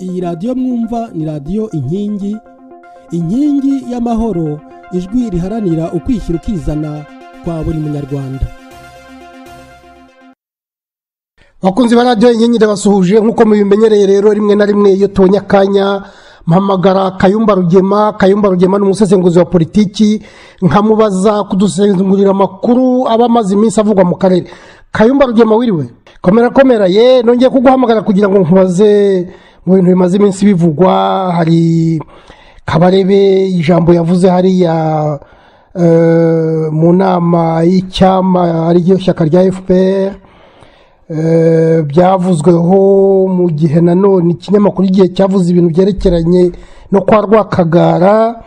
iyi radiyo mwumva ni radiyo inkingi. Inkingi y'amahoro ijwi riharanira ukwishyira ukizana kwa buri munyarwanda. Abakunzi ba radiyo inkingi ndabasuhuje nk'uko mubimenyereye rero rimwe na rimwe iyo tubonye akanya mpamagara kayumba rugema. Kayumba rugema ni umusesenguzi wa politiki nkamubaza kudusengurira amakuru aba amaze iminsi avugwa mu karere. Kayumba rugema wiriwe? Komera komera ye nongeye kuguhamagara kugira ngo nkubaze mu bintu bimaze iminsi bivugwa. Hari kabarebe ijambo yavuze hariya mu nama y'icyama ari ryo shyaka rya fpr byavuzweho mu gihe nanone ikinyamakuru igihe cyavuze ibintu byerekeranye no kwa rwakagara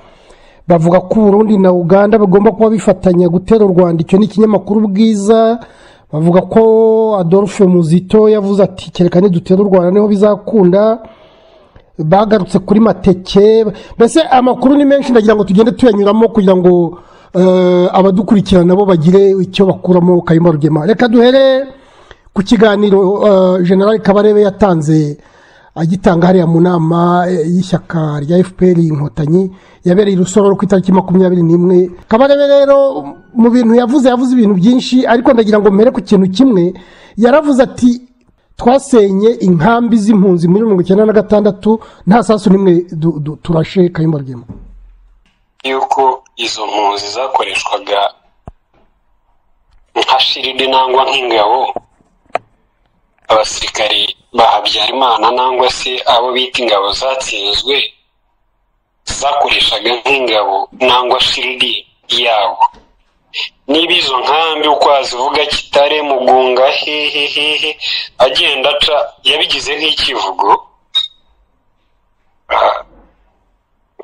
bavuga ko uburundi na uganda bagomba kuba bifatanya gutera u rwanda. Icyo ni ikinyamakuru bwiza bavuga ko adolphe muzito yavuze ati kereka nidutera u rwanda ni ho bizakunda. Bagarutse kuri mateke. Mbese amakuru ni menshi ndagira ngo tugende tuyanyuramo kugira ngo abadukurikirana nabo bagire icyo bakuramo kayumba rugema. Reka duhere ku kiganiro generale kabarebe yatanze. Agitanga hariya mu nama y'ishyaka rya fpr inkotanyi yabereye irusororo ku itariki makumyabiri n'imwe. Kabarebe rero mu bintu yavuze yavuze ibintu byinshi ariko ndagira ngo mbere ku kintu kimwe. Yaravuze ati twasenye inkambi z'impunzi muri mirongo icyenda na gatandatu nta sasu n'imwe turashe kayumba yuko izo mpunzi zakoreshwaga nka shiride nangwa nk'ingabo abasirikari ba habyarimana nangwa se abo bita ingabo zatsinzwe zakoreshaga nk'ingabo nangwa shiridi yabo. Niba izo nkambi uko azivuga kitare mugunga hehe hehe agenda aca yabigize nk'ikivugo.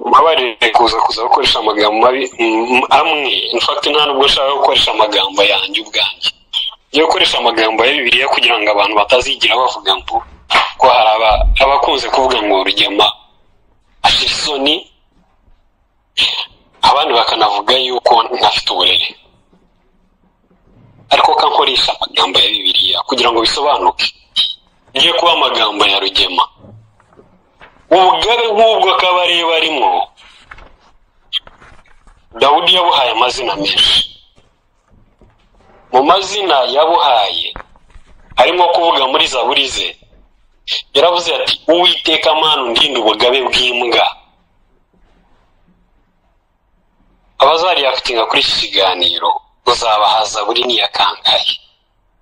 Mbabarire kuza kuza gukoresha amagambo mabi amwe. Nta nubwo ushaka gukoresha amagambo yanjye ubwanjye. Yo gukoresha amagambo ya bibiliya kugira ngo abantu batazigira bavuga ngo ko hari abakunze kuvuga ngo rugema ashira isoni abandi bakanavuga yuko ntafite uburere. Ariko kankoresha amagambo ya bibiliya kugira ngo bisobanuke. Ngiye kuba amagambo ya rugema. Ubugabe nk'ubwo kabareba arimo dawudi yabuhaye amazina menshi. Mu mazina yabuhaye. Arimo kuvuga muri zaburi ze. Yaravuze ati uwiteka manu ndinde ubugabe bw'imbwa. Abazariyakitinga kuri iki kiganiro uzabahaza buri niya kangahe?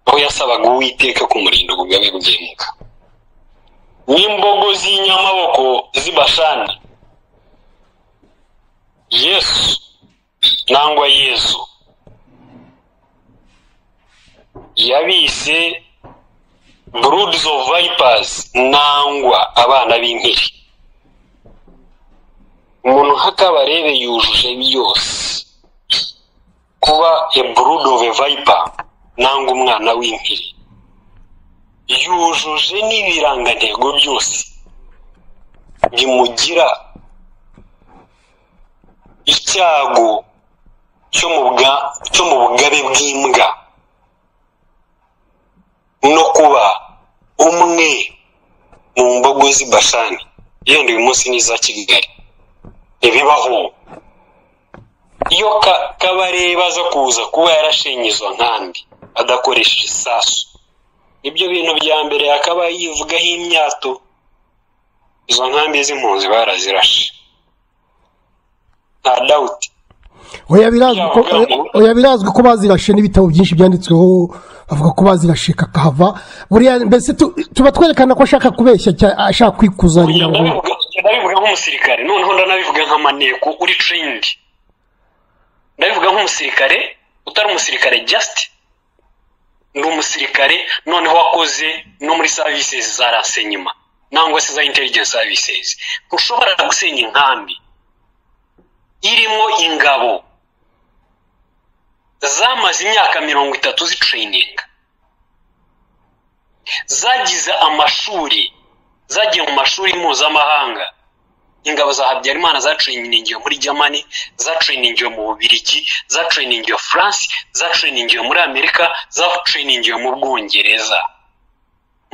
Aho yasabaga uwiteka kumurinda ubugabe bw'imbwa. N'imbogo z'inyamaboko z'ibashani. Yesu nangwa yezu yabise burudizi ofu vayipazi nangwa abana b'impiri umuntu nk'akabarebe yujuje byose. Kuba eburudu ofu vayipa nangwa umwana w'impiri yujuje n'ibirangantego byose. Bimugira icyago cyo mu bugabe bw'imbwa. Kuba umwe mu mbogo z'ibashani yenda uyu munsi n'iza kigali. Ntibibaho. Iyo kabareba aza kuza kuba yarashenye izo nkambi adakoresheje isasu. Ibyo bintu bya mbere akaba yivugaho imyato. Izo nkambi z'impunzi barazirashe. Nta dawuti oya birazwi ko bazirashe n'ibitabo byinshi byanditsweho bavuga ko bazirashe kakahava buriya mbese tuba twerekana ko ashaka kubeshya ashaka kwikuza ngira ngo ndabivuga nk'umusirikare. Noneho ndanabivuga nk'amaneko uri treyindi ndabivuga nk'umusirikare utari umusirikare jasiti ni umusirikare noneho wakoze no muri serivisi za rasenyuma nangwa se za intelligence services. Ntushobora gusenya inkambi. Irimo ingabo. Zamaze imyaka mirongo itatu zitreyininga zagize amashuri zagiye mu mashuri mpuzamahanga. Ingabo za habyarimana zatrainingiwe muri germany zatrainingiwe mu bubirigi zatrainingiwe france zatrainingiwe muri amerika zatrainingiwe mu bwongereza.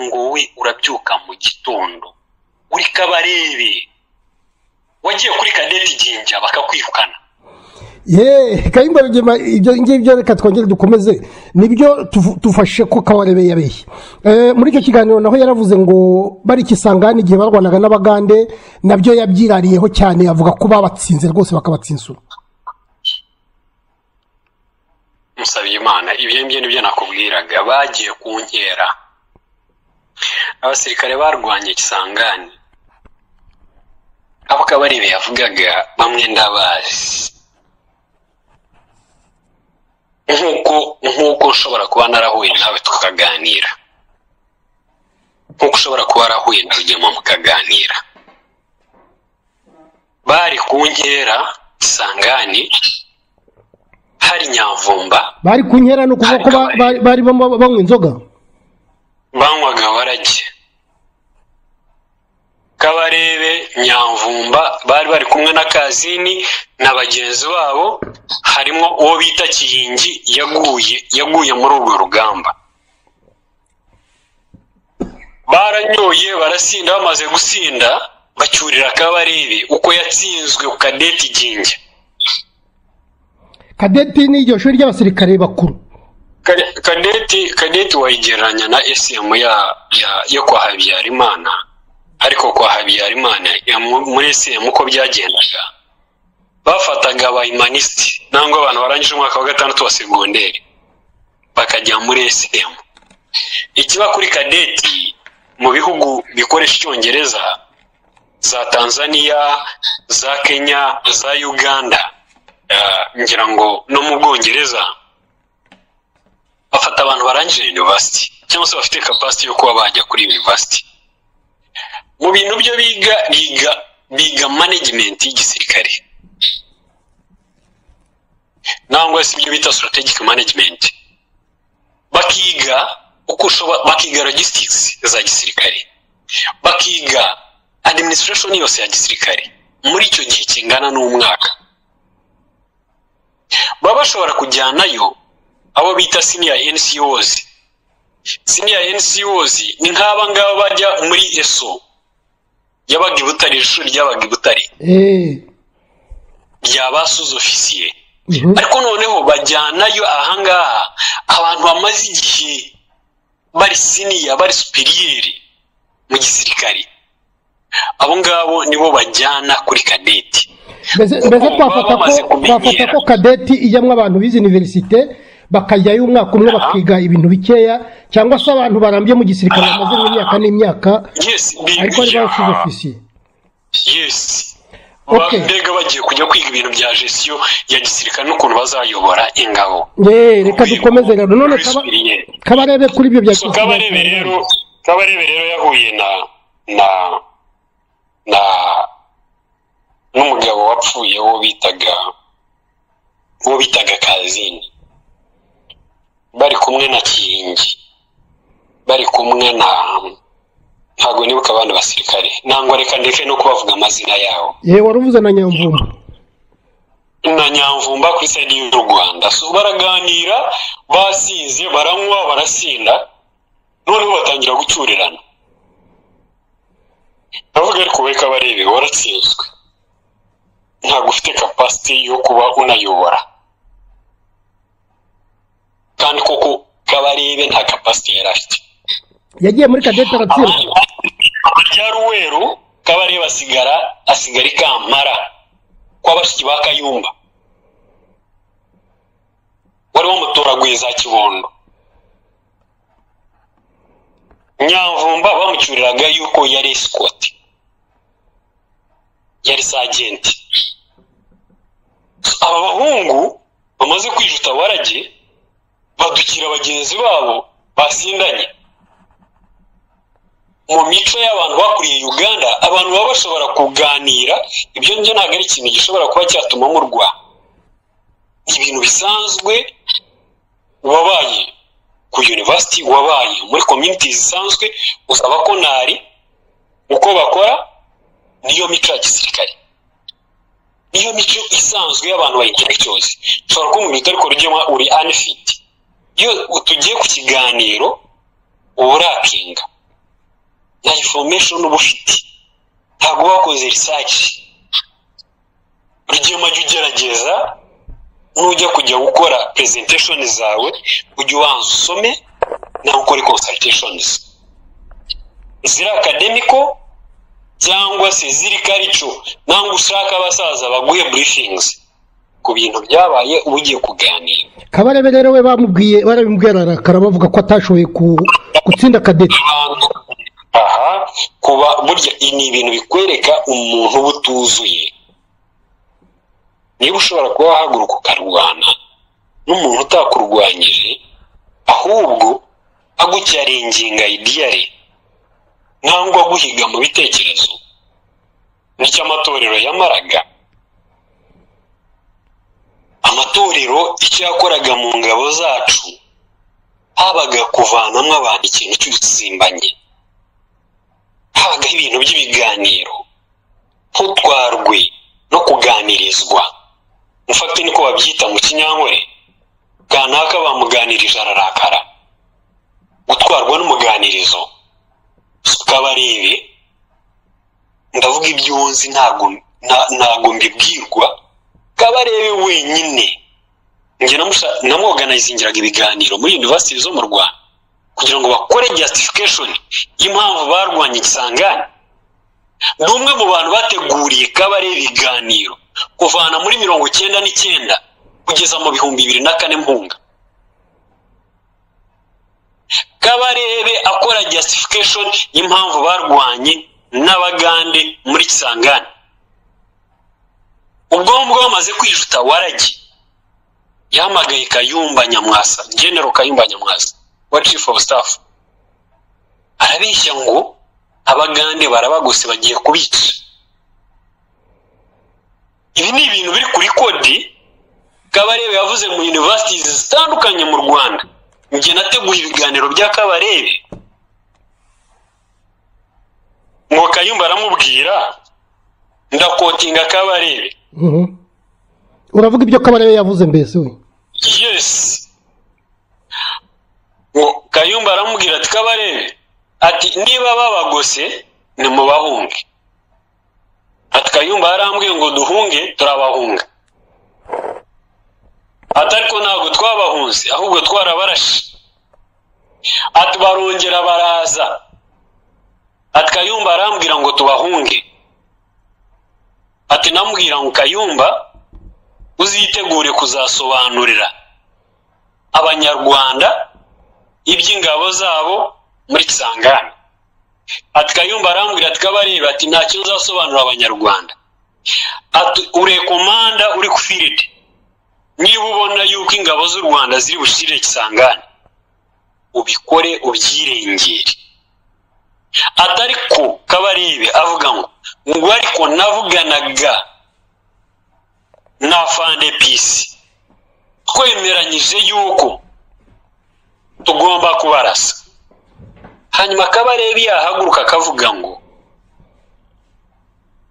Ngo we urabyuka mu gitondo. Uri kabarebe wagiye kuri kadeti ginja bakakwirukana. Ye kayumba rugema ibyo ngibyo reka twongere dukomeze. Nibyo tufashe ko kawarebe yabeshye Eh, muri icyo kiganiro naho yaravuze ngo bari kisangani igihe barwanaga n'abagande na byo yabyirariyeho cyane avuga ko babatsinze rwose bakabatsinsura. Musabiye imana ibyo ngibyo ni byo nakubwiraga. Bagiye ku nkera abasirikare barwanye kisangani. Abo kabarebe yavugaga bamwe ndabazi. Nk'uko nk'uko ushobora kuba narahuye nawe tukaganira. Nk'uko ushobora kuba warahuye na rugema mukaganira. Bari ku nkera kisangani hari nyamvumba bari ku nkera ni ukuvuga ko ba- bari- banywa inzoga. Banywaga warage kabarebe nyamvumba bari bari kumwe na kazini na bagenzi babo harimo uwo bita kiyingi yaguye yaguye muri urwo rugamba. Baranyoye barasinda bamaze gusinda bacyurira kabarebe uko yatsinzwe ku kadeti ginge kadeti ni iryo shuri ry'abasirikare bakuru. Kade- kadeti kadeti wayigereranya na esemu ya, ya yo kwa habyarimana. Ariko kwa habyarimana ya mu- muri esemu uko byagendaga bafataga abayimanisiti nangwa abantu barangije umwaka wa gatandatu wa segonderi bakajya muri esemu ikiba kuri kadeti mu bihugu bikoresha icyongereza za tanzania za kenya za uganda eh, ngira ngo no mu bwongereza bafata abantu barangije university cyangwa se bafite capacity yo kuba bajya kuri university. Mu bintu byo biga biga biga management y'igisirikare. Nangwa se ibyo bita strategic management. Bakiga uko ushobora bakiga logistics za gisirikare. Bakiga administration yose ya gisirikare. Muri icyo gihe kingana n'umwaka. Baba bashobora kujyanayo abo bita senior NCOs senior NCOs ni nk'aba ngaba bajya muri ESO yabaga i Butare ishuri ryabaga i Butare eee rya ba ofisiye ariko noneho bajyanayo ahangaha abantu bamaze igihe bari siniya bari supiriyeri mu gisirikare. Abo ngabo nibo bajyana kuri kadeti. Mbese twafata ko kadeti ijyamo abantu bize iniverisite bakajyayo umwaka umwe bakiga ibintu bikeya cyangwa se abantu barambye mu gisirikare bamaze nk'imyaka n'imyaka yes ariko ari ba biga ofisiye. Yes. Okay. Ba- mbega bagiye kujya kwiga ibintu bya gestiyo ya gisirikare n'ukuntu bazayobora ingabo. Reka dukomeze rero. None kabarebe kuri ibyo bya so kabarebe rero kabarebe rero yahuye na na na n'umugabo wapfuye wo bitaga wo bitaga kazini. Bari kumwe na kingi. Bari kumwe na ntabwo nibuka abandi basirikare. Nangwa reka ndeke no kubavuga amazina yabo. Yewe wari uvuze na nyamvumba? Na nyamvumba kuri sayidi y'u rwanda. Baraganira basize baranywa barasinda. Noneho batangira gucyurirana. Ndavuga ariko we kabarebe waratsinzwe ntabwo ufite kapasiti yo kuba unayobora. Kandi koko kabarebe nta kapasiti yari afite. Yagiye muri kadeti aratsindwa rya ruweru kabarebe asigara asigara i kampara kwa bashiki ba kayumba. Wari wamutoraguye za kibondo. Nyamvumba bamucyuriraga yuko yari esikoti yari sajenti aba bahungu bamaze kwijuta warage badukira bagenzi babo basindanye. Mu mico y'abantu bakuriye uganda abantu baba bashobora kuganira. Ibyo ngibyo ntabwo ari ikintu gishobora kuba cyatuma murwana ni ibintu bisanzwe wabaye ku university wabaye muri community zisanzwe usaba ko nari uko bakora niyo mico ya gisirikare. Niyo mico isanzwe y'abantu ba intellectuals ushobora kuba umuntu ariko uri unfit iyo tugiye ku kiganiro uba urakinga. Nta information uba ufite ntabwo bakoze risaci buri gihe majya ugerageza nujya kujya gukora presentation zawe ujye ubanza usome nawe ukore consultations. Ziri akademiko cyangwa se ziri karico nangwa ushaka abasaza baguhe briefings. Ku bintu byabaye uba ugiye kuganira. Kabarebe rero we bamubwiye barabimubwira arakara bavuga ko atashoboye gutsinda abantu aha kuba burya ni ibintu bikwereka umuntu uba utuzuye niba ushobora kuba wahaguruka ukarwana n'umuntu utakurwanyije ahubwo agucyarenginga idiyare nangwa aguhiga mu bitekerezo. Nicyo amatorero yamaraga. Amatorero icyo yakoraga mu ngabo zacu habaga kuvanamo abantu ikintu cy'ubutsimbanye habagaho ibintu by'ibiganiro ntutwarwe no kuganirizwa. Mufate niko babyita mu kinyankore kanaka bamuganirije ararakara gutwarwa n'umuganirizo kabarebe ndavuga ibyo nta- ntabwo mbibwirwa. Kabarebe wenyine. Njye namusha- namwoganayizingiraga ibiganiro muri university zo mu rwanda. Kugira ngo bakore justification y'impamvu barwanya igisangane ni umwe mu bantu bateguriye kabarebe ibiganiro kuvana muri mirongo icyenda n'icyenda kugeza mu bihumbi bibiri na kane mpunga. Kabarebe akora justification y'impamvu barwanye n'abagande muri kisangane ubwonko bamaze kwijuta waragi. Yahamagaye kayumba nyamwasa genero kayumba nyamwasa wa chief of staff. Arabeshya ngo abagande barabagose bagiye kubica ibi ni ibintu biri kuri kodi kabarebe yavuze mu universities zitandukanye mu rwanda. Njye nateguye ibiganiro bya kabarebe. Ngo kayumba aramubwira ndakotinga kabarebe. Uravuga ibyo kabarebe yavuze mbese we? Yes. Ngo kayumba aramubwira ati kabarebe. Ati niba babagose nimubahunge. Ati kayumba yarambwiye ngo duhunge turabahunga. Ati ariko ntabwo twabahunze ahubwo twarabarashe. Ati barongera baraza. Ati kayumba arambwira ngo tubahunge. Ati namubwira ngo kayumba uzitegure kuzasobanurira abanyarwanda iby'ingabo zabo muri kisangani. Ati kayumba arambwira ati kabarebe ati ntacyo nzasobanurira abanyarwanda. Ati urekomanda uri ku firidi niba ubona yuko ingabo z'u rwanda ziri bushire kisangani ubikore ubyirengere. Atari ko kabarebe avuga ngo ngo ariko navuganaga na fande pisi twemeranyije yuko tugomba kubarasa. Hanyuma kabarebe yahaguruka akavuga ngo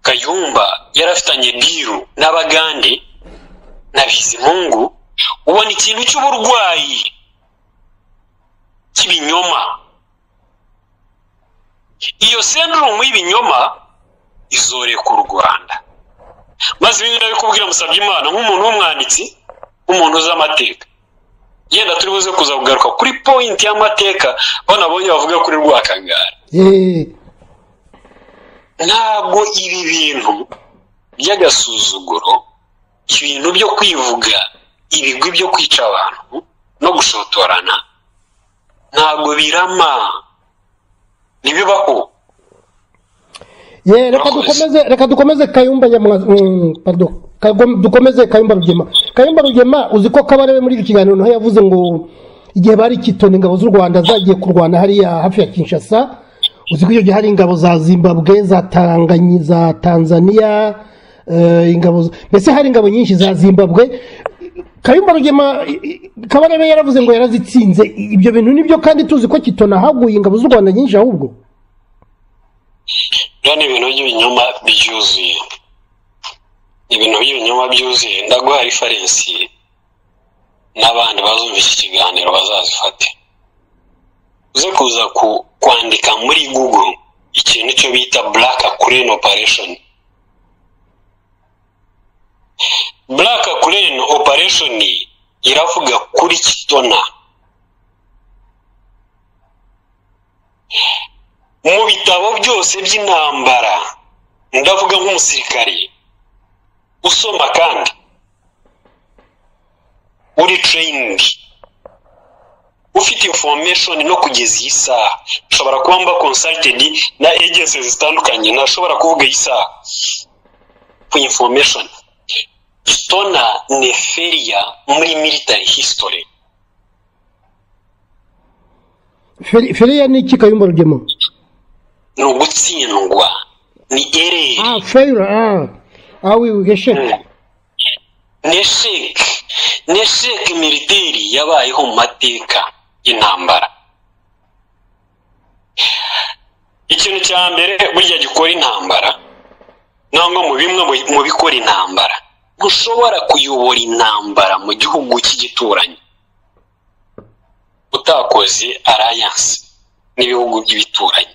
kayumba yarafitanye diru n'abagande na bizimungu ubona ikintu cy'uburwayi cy'ibinyoma. Iyo sendurumu y'ibinyoma izoreka u rwanda. Maze ibi ndabikubwira musabye imana nk'umuntu w'umwanditsi nk'umuntu uzi amateka. Yenda turi buze kuza kugaruka kuri pointi y'amateka aho nabonye bavuga kuri rwakagara yeee ntabwo ibi bintu by'agasuzuguro ibintu byo kwivuga ibigwi byo kwica abantu no gushotorana ntabwo birama. Ntibibaho ye reka dukomeze reka dukomeze kayumba mm, dukomeze kayumba rugema. Kayumba rugema uzi ko kabarebe muri iki kiganiro naho yavuze ngo igihe bari kitona ingabo z'u rwanda zagiye kurwana hariya hafi ya kinshasa uzi ko icyo gihe hari ingabo za zimbabwe za tanganyi za tanzania eh, ingabo mbese hari ingabo nyinshi za zimbabwe? Kayumba rugema kabarebe yaravuze ngo yarazitsinze. Ibyo bintu ni byo kandi tuzi ko kitona haguye ingabo z'u rwanda nyinshi ahubwo. Biriya ni ibintu by'ibinyoma byuzuye. Ibintu by'ibinyoma byuzuye. Ndaguha referensi n'abandi bazumva iki kiganiro bazazifate. Uze kuza ku- kwandika muri google ikintu cyo bita black crane operation black crane operation iravuga kuri kitona. Mu bitabo byose by'intambara ndavuga nk'umusirikare usoma kandi. Uri trained. Ufite information no kugeza iyi saha ushobora kuba mba consulted na agencies zitandukanye. Ntashobora kuvuga iyi saha ku information. Stona ni feria muri military history. Feri- feriya ni iki kayumba rugemo? Ni ugutsindwa ni ereri. Ah feyira ah ah oui esheke nesheke nesheke militeri yabayeho mu mateka y'intambara. Ikintu cya mbere burya gikora intambara nangwa mu bimwe mu bikora intambara. Ntushobora kuyobora intambara mu gihugu cy'igituranyi. Utakoze alliance n'ibihugu by'ibituranyi.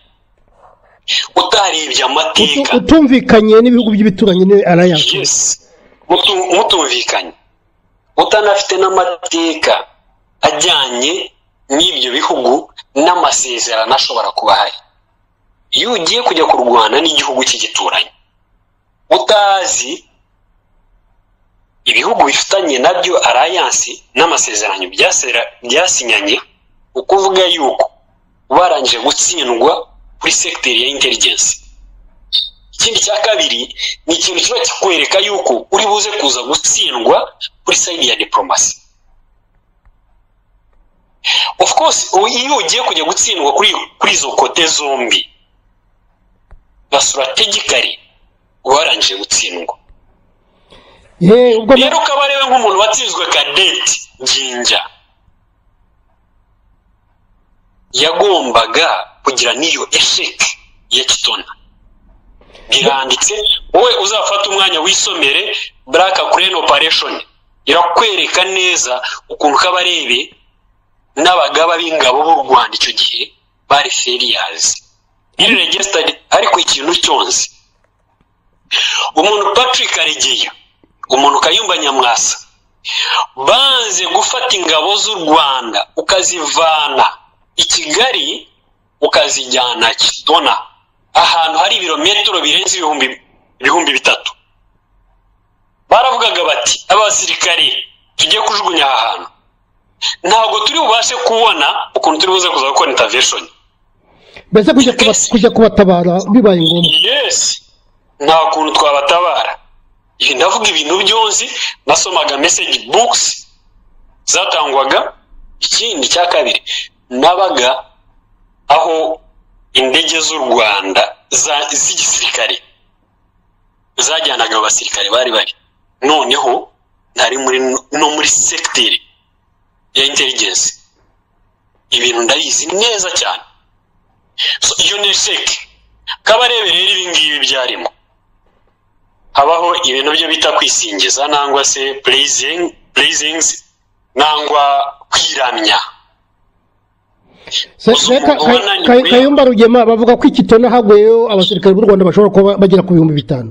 Utarebye amateka. Utu- utumvikanye n'ibihugu by'ibituranyi ni Mutu- mutumvikanye. Utanafite n'amateka ajyanye n'ibyo bihugu n'amasezerano ashobora kuba ahari. Iyo ugiye kujya kurwana n'igihugu cy'igituranyi utazi ibihugu bifitanye na byo alliance n'amasezerano byasinyanye ukuvuga yuko barangije gutsindwa kuri segiteri ya intelligence. Ikindi cya kabiri ni ikintu kiba kikwereka yuko uri buze kuza gutsindwa kuri sayidi ya diporomasi of course iyo ugiye kujya gutsindwa kuri izo kote zombi na strategically uba warangije gutsindwa. Rero ukaba arebe nk'umuntu watsinzwe kadeti jinja yagombaga kugira n'iyo esheke ya kitona. Biranditse wowe uzafata umwanya wisomere black crane operation. Irakwereka neza ukuntu kabarebe n'abagaba b'ingabo b'u rwanda icyo gihe bari feriyazi iri regisitadi ariko ikintu cyonse. Umuntu patrick karegeya umuntu kayumba nyamwasa. Banze gufata ingabo z'u rwanda ukazivana i kigali ukazijyana kitona ahantu hari ibirometero birenze ibihumbi bitatu. Baravugaga bati abasirikare tujye kujugunya aha hantu. Ntabwo turi bubashe kubona ukuntu turi buze kuza gukora intervention. Mbese kujya kuba- kujya kubatabara bibaye ngombwa? Yes. Nta kuntu twabatabara. Ndavuga ibintu byose nasomaga message books zatangwaga. Ikindi cya kabiri nabaga aho indege z'u rwanda z'igisirikare zajyanaga abasirikare bari bari. Noneho ntari muri no muri segiteri ya intelligence. Ibintu ndabizi neza cyane. Iyo ni sheke kabarebe rero ibi ngibi byarimo. Habaho ibintu byo bita kwisingiza nangwa se praisings nangwa kwiramya. Kayumba rugema bavuga ko ikitona haguyeyo abasirikare b'u rwanda bashobora kuba bagera ku bihumbi bitanu.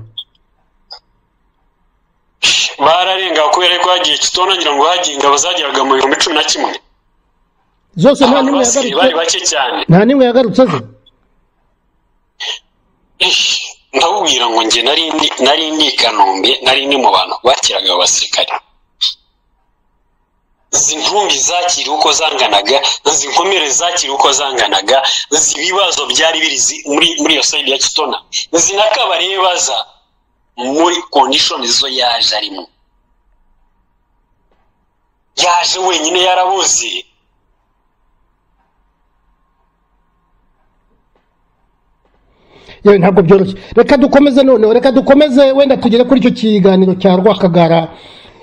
Bararenga kubera ko hagiye kitona ngira ngo hagiye ingabo zageraga mu bihumbi cumi na kimwe. Zose nta n'imwe bari yagarutse. bake cyane. Nta n'imwe yagarutse ze? Ish, ndakubwira ngo njye nari ndi- i kanombe nari ndi mu bantu bakiraga abo basirikare izi ntumbi zakiri uko zanganaga izi nkomere zakiri uko zanganaga izi ibibazo byari biri muri muri iyo sayidi ya kitona. Izi nakabarebaza muri kondishoni zo yaje arimo. Yaje wenyine yarabuze. Yewe ntabwo byoroshye. Reka dukomeze noneho reka dukomeze wenda tugere kuri icyo kiganiro cya rwakagara.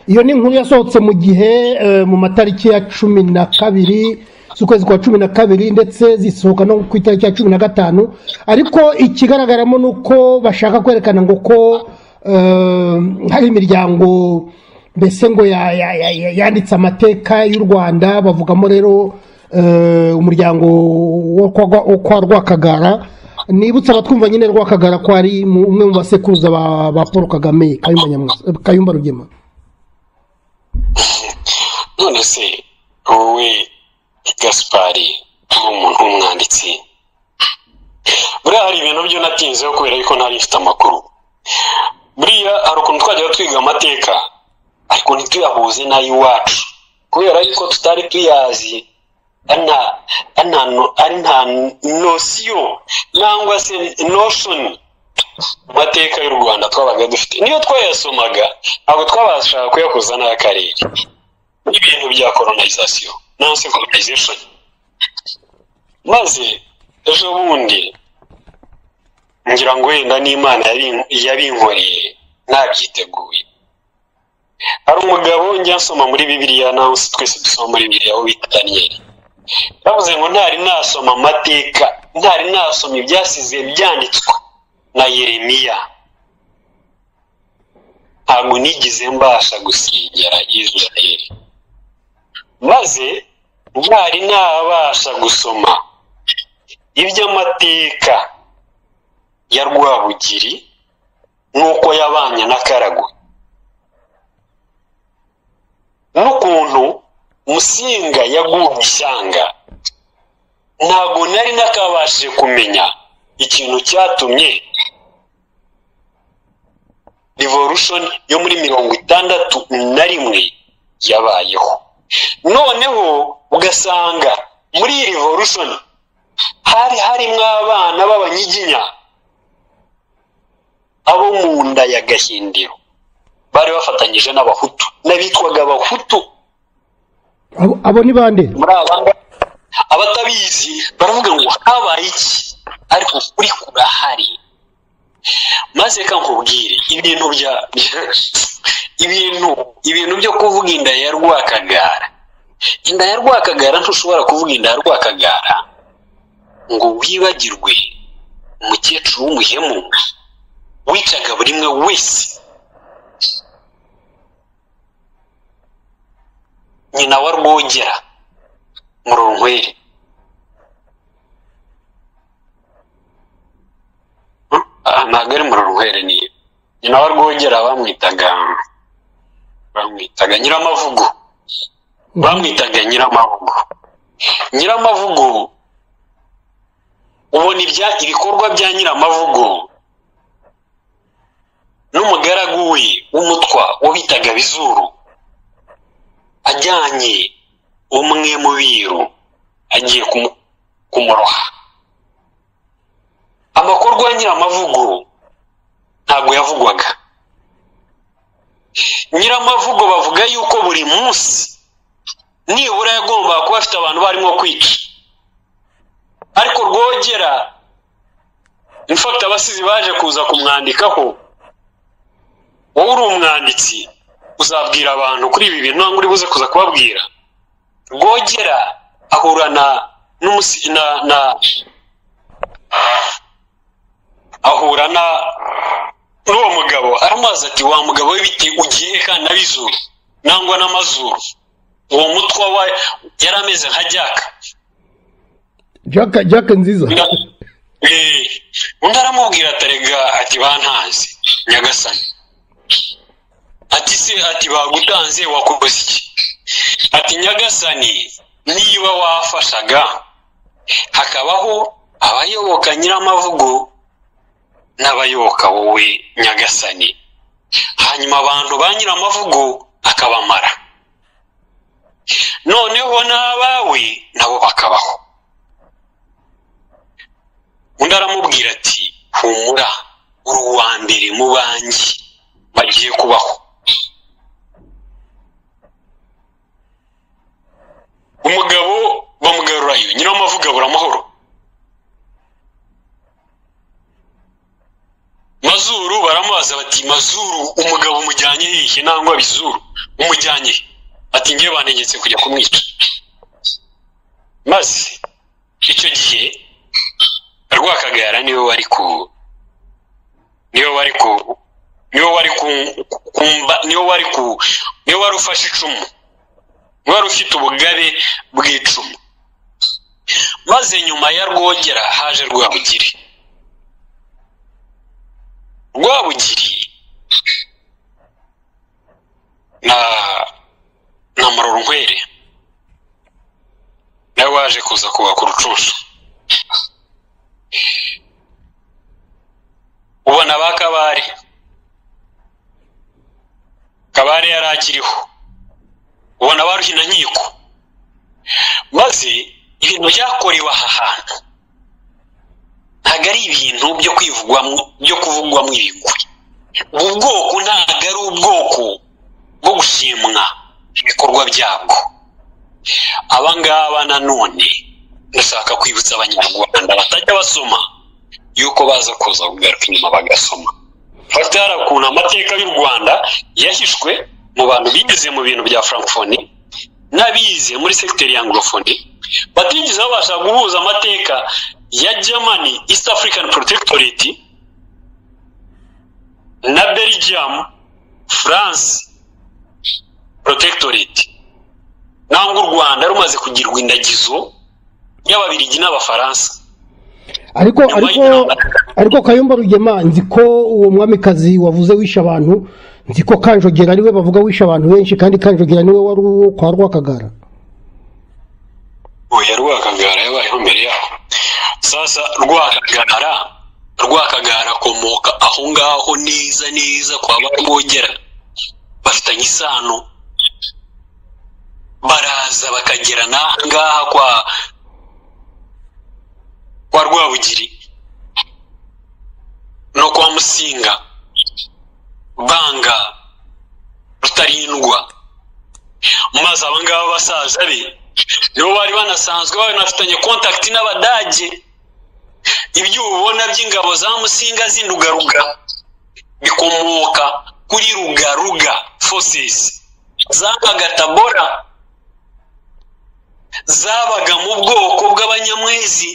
Iyo ni inkuru yasohotse mu gihe eh, mu matariki ya cumi na kabiri z'ukwezi kwa cumi na kabiri ndetse zisohoka no ku itariki ya cumi na gatanu. Ariko ikigaragaramo ni uko bashaka kwerekana ngo ko eh, hari imiryango mbese ngo ya- ya- ya- ya- yanditse amateka y'u rwanda bavugamo rero eh, umuryango wo kwa rwakagara. Nibutse abatwumva nyine rwakagara ko ari umwe mu basekuruza ba paul kagame kayumba kayumba rugema. None se wowe gaspari nk'umuntu w'umwanditsi? Buriya hari ibintu byo natinzeho kubera yuko ntari mfite amakuru. Buriya hari ukuntu twajyaga twiga amateka ariko ntituyahuze n'ay'iwacu kubera yuko tutari tuyazi ari nta nosiyo cyangwa se noshoni mu mateka y'u rwanda twabaga dufite. Niyo twayasomaga ntabwo twabashaga kuyahuza n'akarere n'ibintu bya colonization non se colonization. Maze ejo bundi ngira ngo wenda n'imana yabi- yabinkoreye ntabyiteguye hari umugabo njya nsoma muri bibiliya nawe se twese dusoma muri bibiliya wo bita daniyeli yavuze ngo ntari nasoma amateka ntari nasoma ibyasize byanditswe na yeremiya. Ntabwo nigeze mbasha gusengera israel maze ntari nabasha gusoma iby'amateka ya rwabugiri n'uko yabanye na karagwe. N'ukuntu musinga yaguye ishyanga ntabwo nari nakabashije kumenya ikintu cyatumye revolution yo muri mirongo itandatu na rimwe yabayeho. Noneho ugasanga muri iyi revolution hari harimo abana b'abanyiginya abo mu nda ya gahindiro. Bari bafatanyije n'abahutu n'abitwaga abahutu. Abo ni bande? Muri aba abatabizi baravuga ngo habaye iki? Ariko kuri kurahari. Maze ka nkubwire ibintu bya- ibintu ibintu byo kuvuga inda ya rwakagara. Inda ya rwakagara ntushobora kuvuga inda ya rwakagara. Ngo wibagirwe umukecuru w'umuhemu wicaga buri umwe wese. Nyina wa rwogera muronkwere Hmm? Ah, ntabwo ari muronkwere ni nyina wa rwogera bamwitaga bamwitaga nyiramavugo bamwitaga nyiramavugo nyiramavugo ubona ibya ibikorwa bya nyiramavugo n'umugaragu we w'umutwa wo bitaga bizuru. Ajyanye umwe mu biru agiye kumu- kumuroha amakorwa ya nyiramavugo ntabwo yavugwaga. Nyiramavugo bavuga yuko buri munsi nibura yagombaga kuba afite abantu barimo kwica ariko rwogera infakiti abasizi baje kuza kumwandikaho wowe uri umwanditsi uzabwira abantu kuri ibi bintu ntabwo uri buze kuza kubabwira. Rwogera ahura na n'umusi na na ahura na n'uwo mugabo. Aramubaza ati wa mugabo w'ibiti ugiye kandi n'abizuru nangwa n'amazuru? Uwo mutwa wa yari ameze nka jyaka jaka jaka nziza. Eh, undi aramubwira atarega ati bantanze nyagasani. Ati se ati bagutanze wakoze iki? Ati nyagasani niba wafashaga hakabaho abayoboka nyiramavugo n'abayoboka wowe nyagasani. Hanyuma abantu ba nyiramavugo akabamara. Noneho n'abawe nabo bakabaho. Undi aramubwira ati humura uri uwa mbere mu banjye bagiye kubaho. Umugabo bamugarurayo nyiramavuga abura amahoro. Mazuru baramubaza bati mazuru umugabo umujyanye hehe nangwa bizuru. Umujyanye ati ngewe bantegetse kujya kumwica. Maze icyo gihe rwakagara ni we wari ku ni we wari ku ni we wari ku ni we wari ku ni we wari ufashe icumu. wari ufite ubugari bw'icumu maze nyuma ya rwogera haje rwabugiri. Rwabugiri na na murorunkwere. Nawe waje kuza kubaka urucucu ubona ba kabare. Kabare yari akiriho. Ubona ba ruhinankiko maze ibintu byakorewe aha hantu. Ntabwo ari ibintu byo kwivugwamo byo kuvugwamo ibigwi. Ubu bwoko ntabwo ari ubwoko bwo gushimwa ibikorwa byabwo. Aba ngaba nanone ndashaka kwibutsa abanyarwanda batajya basoma yuko baza kuza kugaruka inyuma bagasoma. Fata hari ukuntu amateka y'u rwanda yahishwe mu bantu bigize mu bintu bya francophonie n'abize muri segiteri ya anglophonie batigeze babasha guhuza amateka ya germany east african protectorate na belgium france protectorate. Nangwa u rwanda rumaze kugirwa indagizo y'ababirigi n'abafaransa. Ariko ariko ariko kayumba rugema nzi ko uwo mwamikazi wavuze wishe abantu nzi ko kanjogera ari we bavuga wishe abantu benshi kandi kanjogera ni we wari uwo kwa rwakagara. Oya rwakagara yabayeho mbere yaho. Sasa rwakagara rwakagara akomoka aho ngaho neza neza kwa barwogera bafitanye isano. Baraza bakagera n'aha ngaha kwa kwa rwabugiri no kwa musinga. Banga. Rutarindwa maze aba ngaba basaza. Be nibo bari banasanzwe banafitanye kontakiti n'abadage. Ibyo ubona by'ingabo za musinga z'indugaruga bikomoka kuri rugaruga forces. Zabaga tabora zabaga mu bwoko bw'abanyamwezi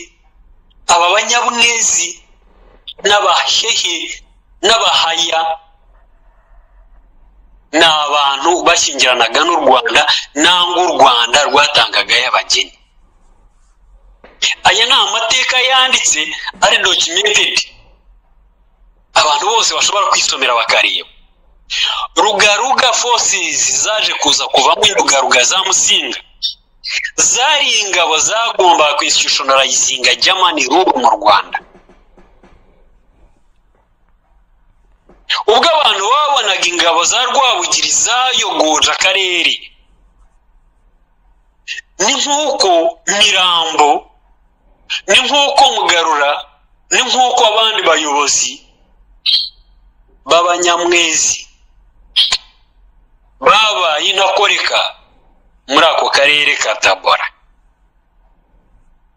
aba banyamwezi n'abahehe n'abahaya ni abantu bashyingiranaga n'u rwanda nangwa u rwanda rwatangagayo abageni aya ni amateka yanditse ari documented. Abantu bose bashobora kwisomera bakareba. Rugaruga forces zaje kuza kuvamo indugaruga za musinga. Zari ingabo zagombaga kwishyushonarayizinga germany rube mu rwanda. Ubwo abantu babonaga ingabo za rwabugiri zayogoje akarere. Ni nk'uko mirambo ni nk'uko mugarura ni nk'uko abandi bayobozi b'abanyamwezi babaye intakoreka muri ako karere ka tabora.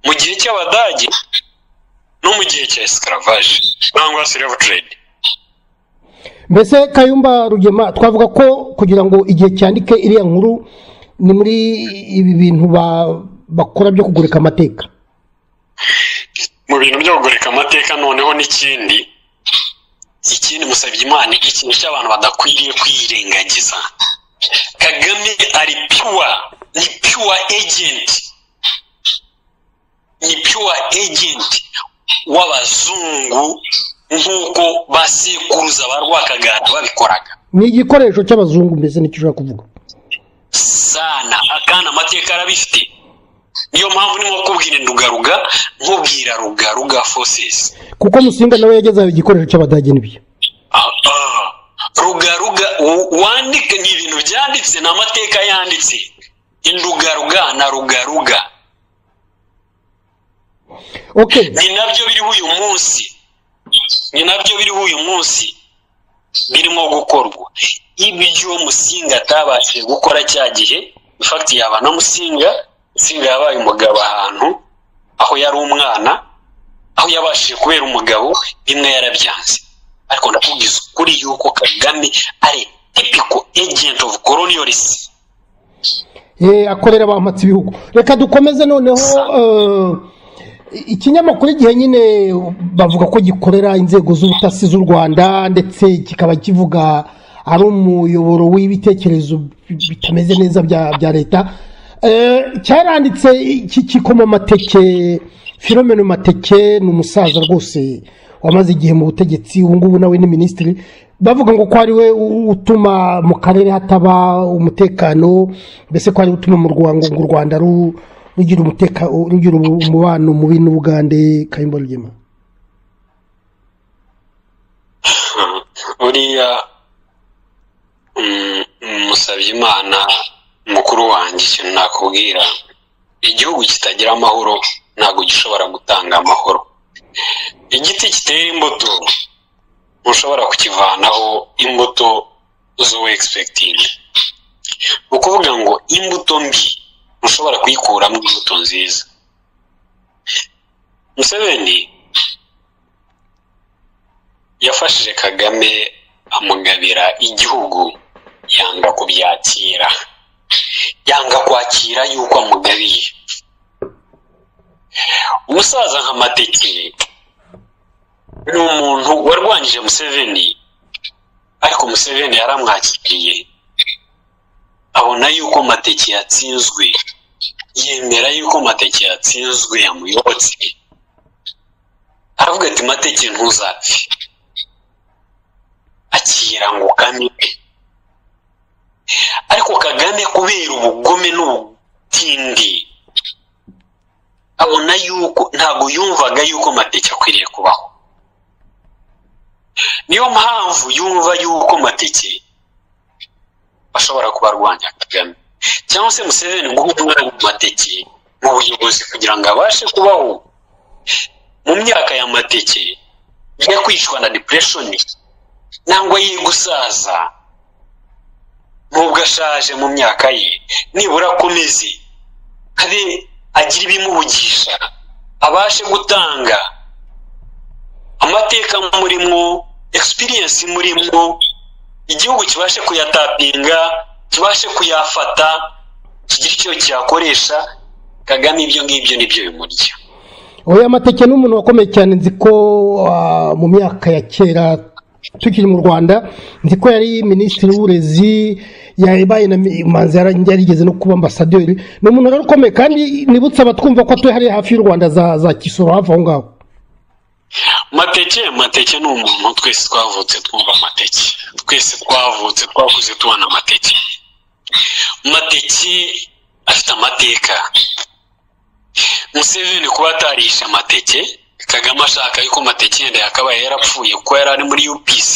Mu gihe cy'abadage no mu gihe cya escaravaje cyangwa slave trade. Mbese kayumba rugema twavuga ko kugira ngo igihe cyandike iriya nkuru ni muri ibi bintu bakora byo kugurika amateka? Mu bintu byo kugurika amateka noneho n'ikindi ikindi musabye imana ikintu cy'abantu badakwiriye kwirengagiza. Kagame ari piwa ni piwa ejenti ni piwa ejenti w'abazungu nk'uko ba sekuruza ba rwakagara babikoraga. Ni igikoresho cy'abazungu mbese ni cyo ushobora kuvuga. Sana akana amateka arabifite niyo mpamvu ndimo kubwira indugaruga nkubwira rugaruga forces. Kuko musinga nawe yagezeho igikoresho cy'abadage n'ibyo rugaruga wandike ni ibintu byanditse ni amateka yanditse. Indugaruga na rugaruga. Ni na byo biriho uyu munsi. Ni na byo biriho uyu munsi birimo gukorwa. Ibyo musinga atabashije gukora cya gihe ifati yaba na musinga musinga yabaye umugabo ahantu aho yari umwana aho yabashije kubera umugabo bimwe yarabyanze. Ariko ndakubwiza ukuri yuko kagame ari tipiko ejenti ofu koloniyolisi akorera abampatse ibihugu reka dukomeze noneho ikinyamakuru igihe nyine bavuga ko gikorera inzego z'ubutasi z'u rwanda ndetse kikaba kivuga ari umuyoboro w'ibitekerezo bitameze neza bya leta. Cyaranditse kikoma amateke filomeno mateke ni umusaza rwose wamaze igihe mu butegetsi ubu ngubu nawe ni minisitiri. Bavuga ngo ko ari we utuma mu karere hataba umutekano mbese ko ari we utuma mu rwanda ngo u rwanda rugira umutekano rugira umubano mubi n'ubugande kayumba rugema. Buriya mm, musabye imana mukuru wanjye ikintu nakubwira igihugu kitagira amahoro ntabwo gishobora gutanga amahoro. Igiti kitera imbuto ntushobora kukivanaho imbuto zo wegispekitingi ni ukuvuga ngo imbuto mbi. Ntushobora kuyikuramo imbuto nziza. Museveni yafashije kagame amugabira igihugu yanga kubyakira. Yanga kwakira yuko amugabiye umusaza nka mateke ni umuntu warwanyije museveni ariko museveni yaramwakiriye. Abona yuko mateke yatsinzwe yemera yuko mateke yatsinzwe yamuyobotse. Aravuga ati mateke ntuzapfe. Akira ngo ukamike ariko kagame kubera ubugome n'ubutindi abona yuko ntabwo yumvaga yuko mateke akwiriye kubaho. Niyo mpamvu yumva yuko mateke ashobora kuba arwanya kagame. Cyangwa se museveni guha umwanya mateke mu buyobozi kugira ngo abashe kubaho. Mu myaka ya mateke yo kwicwa na depression nangwa ye gusaza nubwo ashaje mu myaka ye nibura akomeze abe agira ibimuvugisha abashe gutanga amateka murimo experience murimo igihugu kibashe kuyatapinga kibashe kuyafata kigira icyo cyakoresha kagame ibyo ngibyo ni byo bimurya. Oya amateke ni umuntu wakomeye cyane. Nzi ko ah, mu myaka ya kera tukiri mu rwanda nzi ko yari minisitiri w'uburezi yabaye na manzi yarigeze no kuba ambasaderi. Ni umuntu rero ukomeye kandi nibutse abatwumva ko atuye hariya hafi y'u rwanda za kisoro hafi aho ngaho. Mateke mateke ni umuntu twese twavutse twumva amateke twese twavutse twakuze tubona amateke mateke afite amateka. Museveni kuba atarishe amateke kagame ashaka yuko amateke yenda yakabaye yarapfuye kuko yari ari muri upc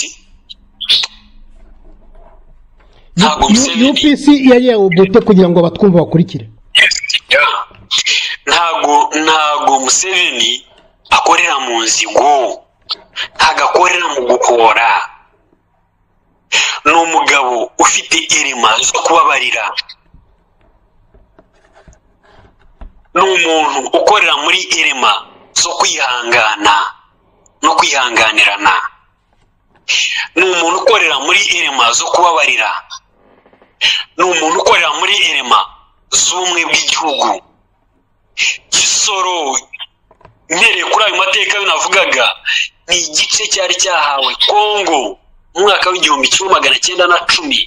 ntabwo museveni upc yari yawubute kugira ngo abatwumva bakurikire? Ntago ntago museveni akorera mu nzigo ntago akorera mu gukora. Ni umugabo ufite irima zo kubabarira. Ni umuntu ukorera muri irima zo kwihangana no kwihanganirana. Ni umuntu ukorera muri irima zo kubabarira. Ni umuntu ukorera muri irima z'ubumwe bw'igihugu. Gisoro mpereye kuri ayo mateka binavugaga ni igice cyari cyahawe kongo mu mwaka w'igihumbi kimwe magana cyenda na cumi.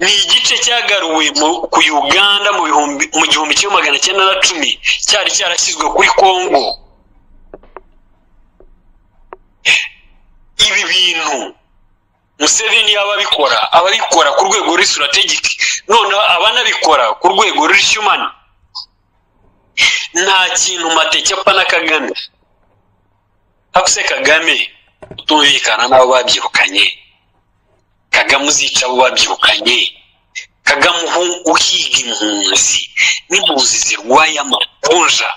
Ni igice cyagaruwe ku uganda mu gihumbi kimwe magana cyenda na cumi cyari cyarashyizwe kuri kongo ibi bintu museveni yaba abikora ababikora ku rwego ruri strategic noneho abanabikora ku rwego ruri human nta kintu mateke apfa na kagame. Ariko se kagame utumvikana n'abo babyirukanye. Kagame uzica abo babyirukanye. Kagame uhiga impunzi. N'impunzi zirwaye amavunja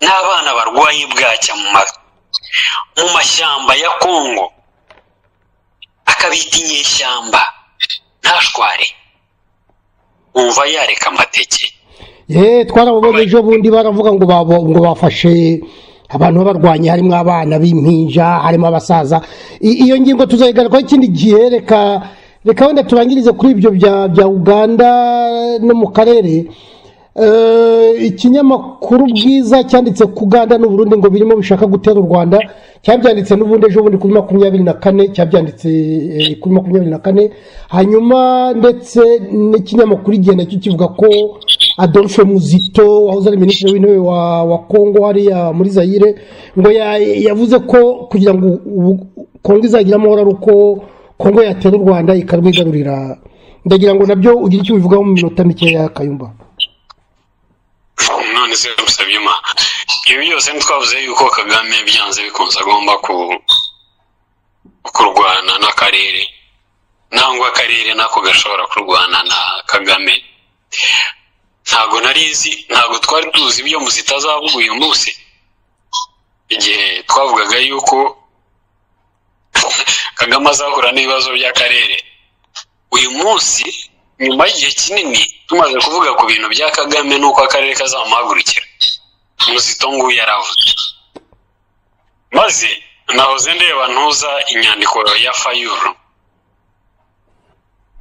n'abana barwaye bwacya mu mashyamba ya kongo akabita inyeshyamba. Ntashware. Wumva yareka amateke. Ye twarabonye ejo bundi baravuga ngo bafashe abantu b'abarwanyi harimo abana b'impinja harimo abasaza. Iyo ngingo tuzayigarukaho ikindi gihe. Reka reka wenda turangirize kuri ibyo bya bya uganda no mu karere. Eh, ikinyamakuru bwiza cyanditse ku uganda n'uburundi ngo birimo bishaka gutera u rwanda cyabyanditse n'ubundi ejo bundi kuri makumyabiri na kane cyabyanditse eh, kuri makumyabiri na kane. Hanyuma ndetse n'ikinyamakuru igihe na cyo kivuga ko adolphe muzito wahoze ari minisitiri w'intebe wa, wa kongo hariya muri zayire ngo ya- yavuze ko kugira ngo kongo izagira amahoro ari uko kongo yatera u rwanda ikarwigarurira ndagira ngo na byo ugire icyo ubivugaho mu minota mikeya kayumba. None se musabye imana ibi byose ntitwavuze yuko kagame byanze bikunze agomba ku- kurwana n'akarere. Nangwa akarere nako gashobora kurwana na kagame. Ntabwo narizi ntabwo twari tuzi ibyo muzitazavuga uyu munsi. Igihe twavugaga yuko kagame azahura n'ibibazo by'akarere. Uyu munsi nyuma y'igihe kinini tumaze kuvuga ku bintu bya kagame n'uko akarere kazamuhagurukira muzito nguyu yaravuze. Maze nahoze ndeba ntuza inyandiko ya fayuru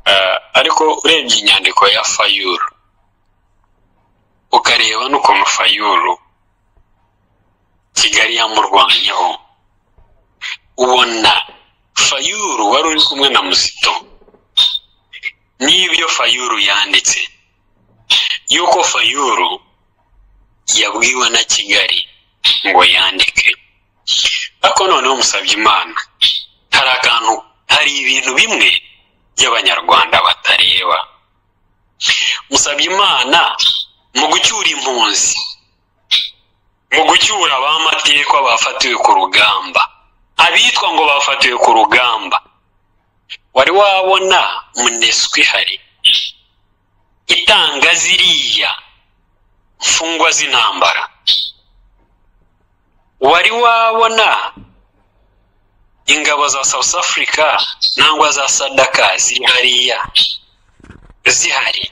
Eh, ariko urebye inyandiko ya fayuru ukareba n'ukuntu fayuru kigali yamurwanyeho ubona fayuru wari uri kumwe na muzito. N'ibyo fayuru yanditse. Yuko fayuru yabwiwe na kigali ngo yandike. Ariko noneho musabye imana hari akantu hari ibintu bimwe by'abanyarwanda batareba. Musabye imana mu gucyura impunzi. Mu gucyura abamatekwa bafatiwe ku rugamba. Abitwa ngo bafatiwe ku rugamba. Wari wabona muneswa ihari itanga ziriya. Mfungwa z'intambara. Wari wabona ingabo za south africa nangwa za sadaka ziri hariya zihari.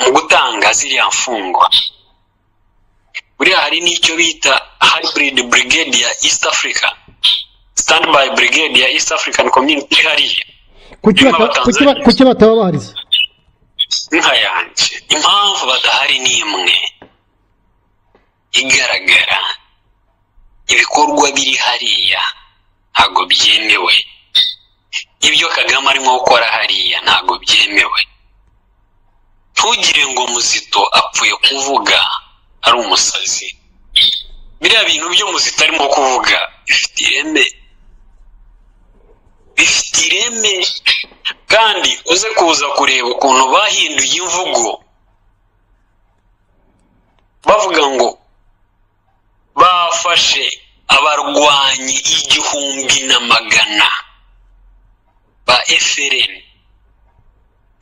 Mu gutanga ziriya mfungwa. Buriya hari n'icyo bita hybrid brigade ya east africa. Standby brigade ya east african community hariya kuki bataba baharize inka yanjye impamvu badahari ni imwe. Igaragara. Ibikorwa biri hariya. Ntabwo byemewe. Ibyo kagame arimo gukora hariya ntabwo byemewe. Ntugire ngo muzito apfuye kuvuga ari umusazi. Biriya bintu byo muzito arimo kuvuga bifite ireme. Bifite ireme. Kandi uze kuza kureba ukuntu bahinduye imvugo bavuga ngo bafashe abarwanyi igihumbi na magana ba FRN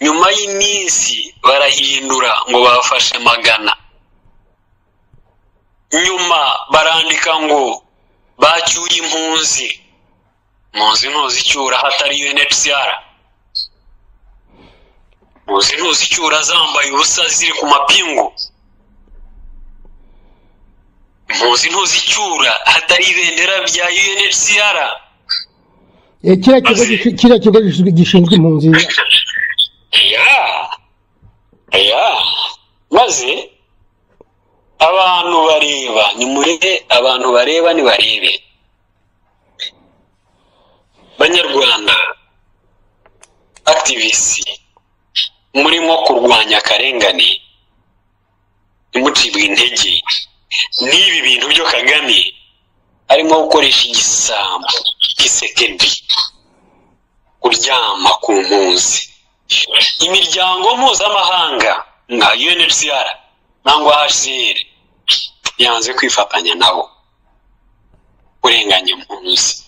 nyuma y'iminsi barahindura ngo bafashe magana. Nyuma barandika ngo bacyuye impunzi. Muzi ntuzicyura hatari UNHCR. Muzi ntuzicyura zambaye ubusa ziri ku mapingu. Muzi ntuzicyura hatari ibendera rya UNHCR. Eh, kiriya kigo gishinzwe impunzi. maze abantu bareba. Nimurebe abantu bareba nibarebe. Banyarwanda activisi murimo kurwanya akarengane. Ntimucibwe intege. N'ibi bintu byo kagame arimo gukoresha igisambo gisekedi kuryama ku mpunzi. Imiryango mpuzamahanga nka UNHCR nangwa HCR yanze kwifatanya nabo kurenganya impunzi.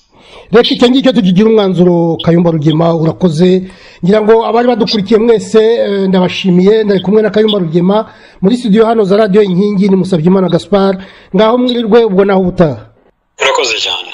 Reka icyo ngicyo tukigira umwanzuro kayumba rugema urakoze. Ngira ngo abari badukurikiye mwese eh, ndabashimiye ndari kumwe na kayumba rugema. Muri studio hano za radiyo inkingi ni musabyimana gaspar ngaho mwirirwe ubwo naho ubutaha. Urakoze cyane.